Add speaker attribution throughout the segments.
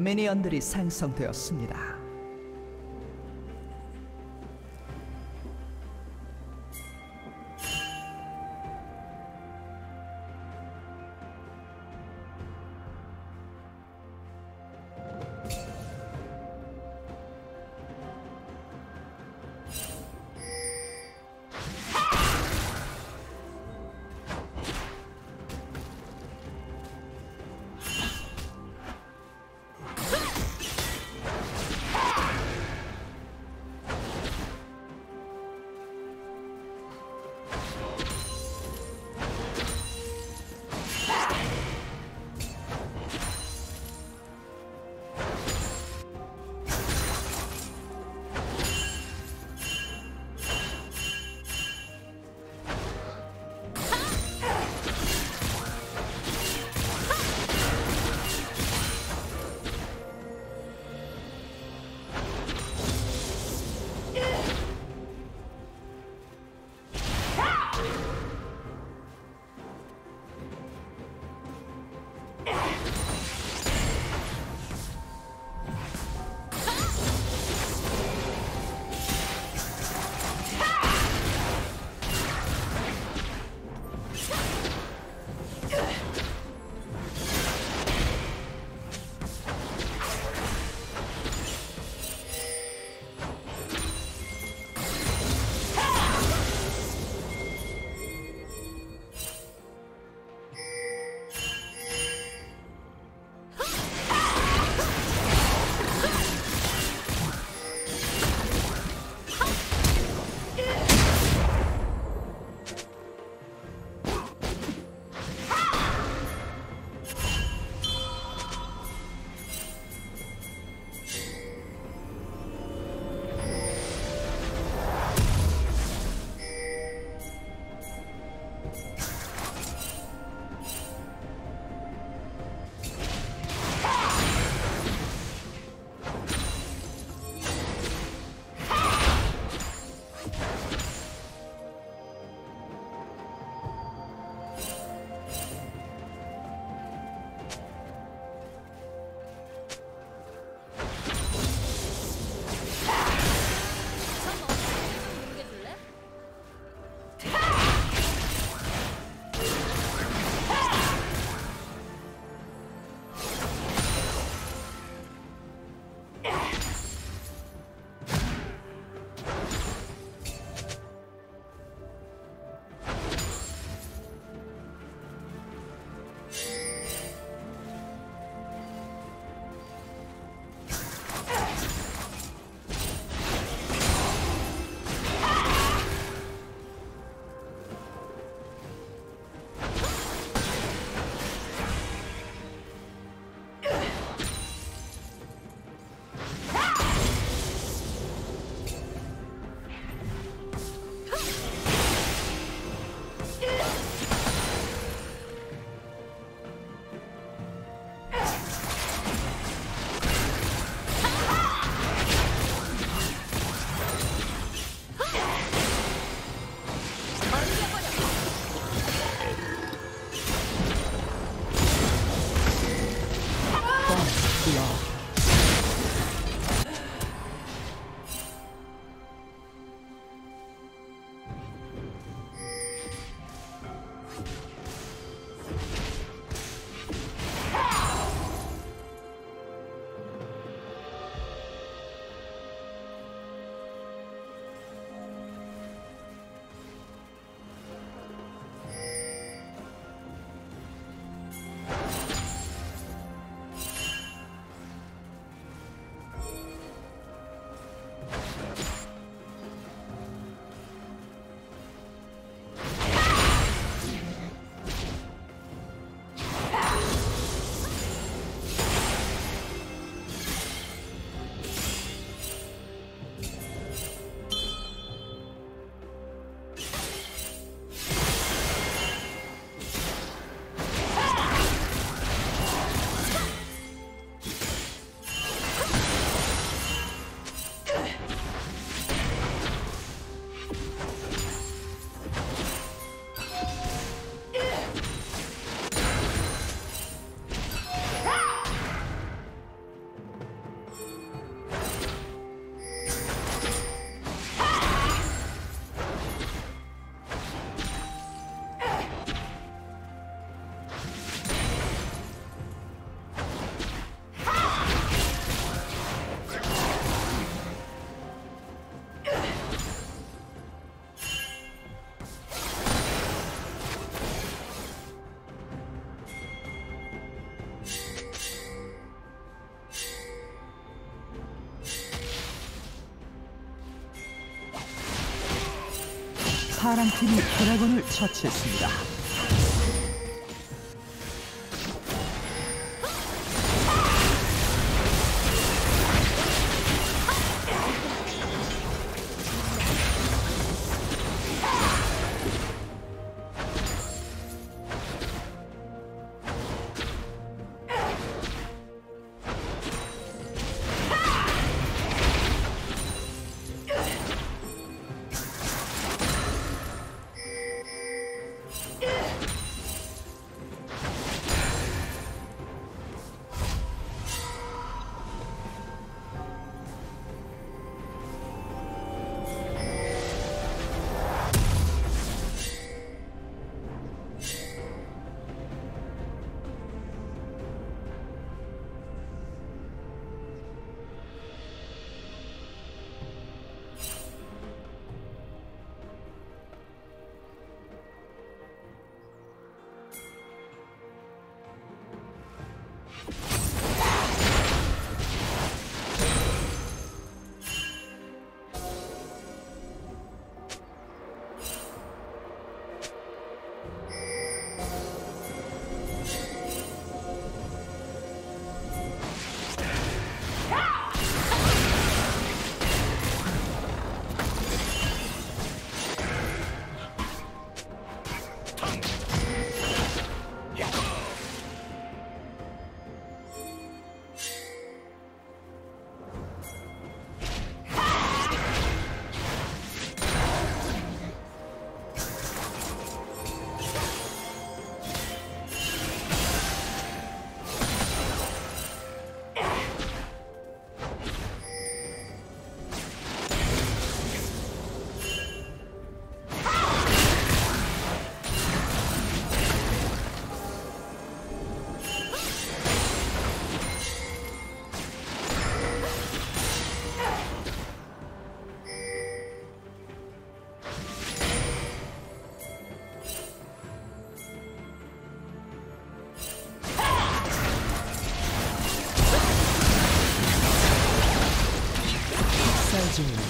Speaker 1: 미니언들이 생성되었습니다. 파랑팀이 드래곤을 처치했습니다. continue.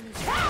Speaker 1: Rampage!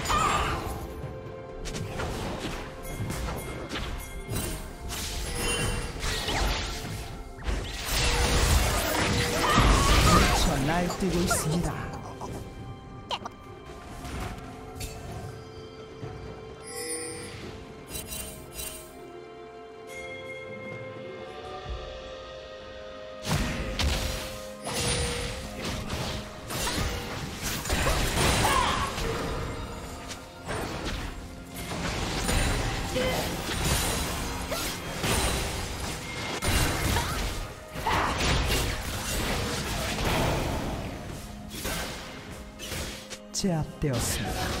Speaker 1: 저 날뛰고 있습니다. 제압되었습니다.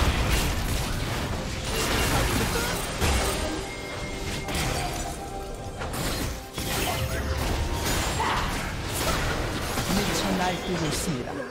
Speaker 1: 있습니다.